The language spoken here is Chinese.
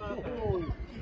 嗯。